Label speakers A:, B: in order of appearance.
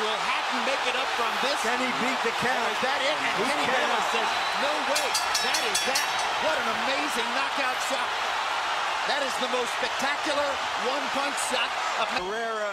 A: will Hatton make it up from this?
B: Can he beat the count?
A: Is that it? And
B: He
A: Kenny. Bayless says, no way. That is that. What an amazing knockout shot. That is the most spectacular one-punch shot of...
B: Herrera,